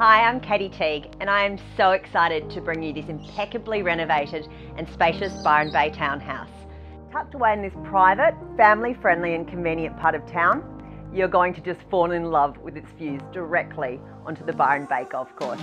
Hi, I'm Katie Teague, and I am so excited to bring you this impeccably renovated and spacious Byron Bay townhouse. Tucked away in this private, family friendly, and convenient part of town, you're going to just fall in love with its views directly onto the Byron Bay Golf Course.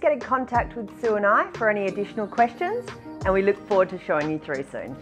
Get in contact with Sue and I for any additional questions, and we look forward to showing you through soon.